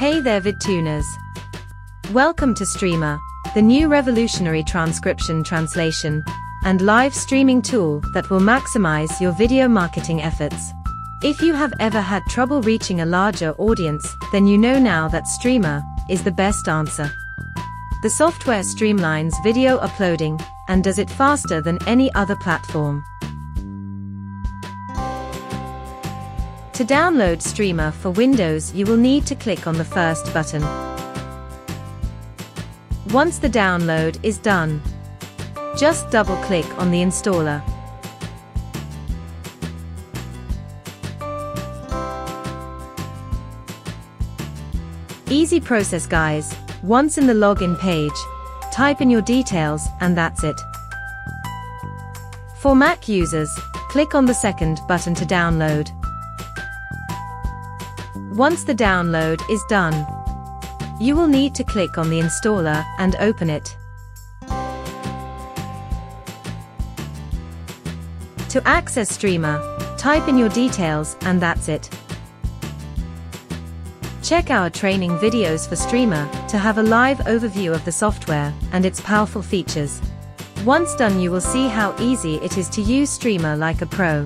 Hey there VidTooners. Welcome to Streamr, the new revolutionary transcription translation and live streaming tool that will maximize your video marketing efforts. If you have ever had trouble reaching a larger audience, then you know now that Streamr is the best answer. The software streamlines video uploading and does it faster than any other platform. To download Streamr for Windows you will need to click on the first button. Once the download is done, just double-click on the installer. Easy process guys, once in the login page, type in your details and that's it. For Mac users, click on the second button to download. Once the download is done, you will need to click on the installer and open it. To access Streamr, type in your details and that's it. Check our training videos for Streamr to have a live overview of the software and its powerful features. Once done you will see how easy it is to use Streamr like a pro.